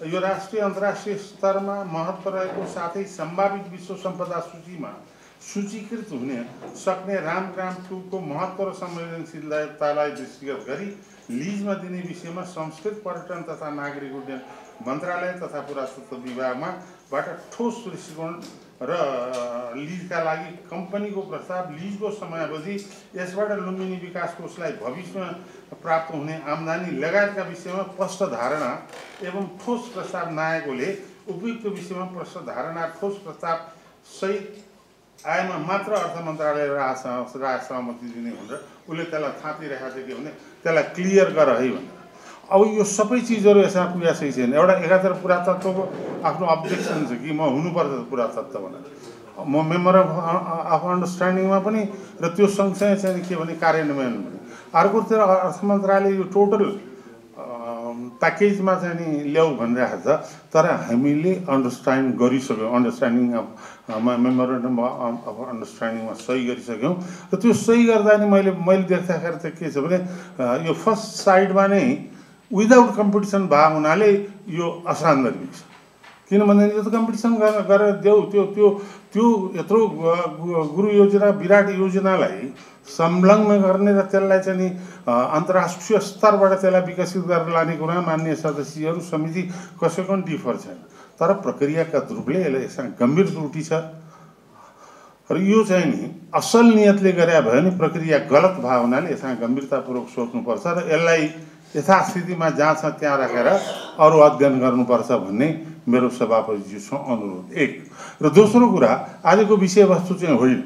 यो राष्ट्रिय अन्तर्राष्ट्रिय स्तरमा महत्त्व रहेको साथै सम्भावित विश्व सम्पदा सूचीमा सूचीकृत हुने सक्ने रामग्राम टूको महत्त्व र संवेदनशीलतालाई दृष्टिगत गरी लिजमा दिने विषयमा संस्कृत पर्यटन तथा नागरिक उड्डयन मन्त्रालय तथा पुरातत्व विभागमा बाट ठोस दृष्टिकोण र लिजका लागि कम्पनीको प्रस्ताव लिजको समयावधि यसबाट लुम्बिनी विकास कोषलाई भविष्यमा प्राप्त हुने आम्दानी लगायतका विषयमा स्पष्ट धारणा एवं ठोस प्रस्ताव नआएकोले उपयुक्त विषयमा प्रष्ट धारणा ठोस प्रस्ताव सहित आएमा मात्र अर्थ मन्त्रालय राय सहमति दिने भनेर उसले त्यसलाई थापिरहेको छ के भने त्यसलाई क्लियर गर है भनेर। अब यो सबै चिजहरू यसमा पुरा सही छैन। एउटा एकातिर पुरातत्वको आफ्नो अब्जेक्सन छ कि म हुनुपर्छ पुरातत्व भनेर। म मेम्बर अफ अफ अन्डरस्ट्यान्डिङमा पनि र त्यो सँगसँगै चाहिँ के भने कार्यान्वयन पनि अर्कोतिर अर्थ मन्त्रालय यो टोटल प्याकेजमा चाहिँ नि ल्याऊ भनिरहेको छ। तर हामीले अन्डरस्ट्यान्ड गरिसक्यौँ। अन्डरस्ट्यान्डिङ अफ मेमोरेन्डम अफ अन्डरस्ट्यान्डिङमा सही गरिसक्यौँ। र त्यो सही गर्दा नि मैले मैले देख्दाखेरि चाहिँ के छ भने यो फर्स्ट साइडमा नै विदाउट कम्पिटिसन भएको हुनाले यो असान्दर्भिक छ किनभने यो त कम्पिटिसन गरेर देऊ त्यो त्यो त्यो यत्रो गुरु योजना विराट योजनालाई संलग्न गर्ने र त्यसलाई चाहिँ नि अन्तर्राष्ट्रिय स्तरबाट त्यसलाई विकसित गरेर लाने कुरा मान्य सदस्यहरू समिति कसैको पनि डिफर छैन। तर प्रक्रियाका रूपले यसलाई यसमा गम्भीर त्रुटि छ। र यो चाहिँ नि असल नियतले गरे भयो भने प्रक्रिया गलत भयो हुनाले यसमा गम्भीरतापूर्वक सोच्नुपर्छ र यसलाई यथास्थितिमा जहाँ छ त्यहाँ राखेर अरू अध्ययन गर्नुपर्छ भन्ने मेरो सभापतिज्यूसँग अनुरोध एक। र दोस्रो कुरा आजको विषयवस्तु चाहिँ होइन।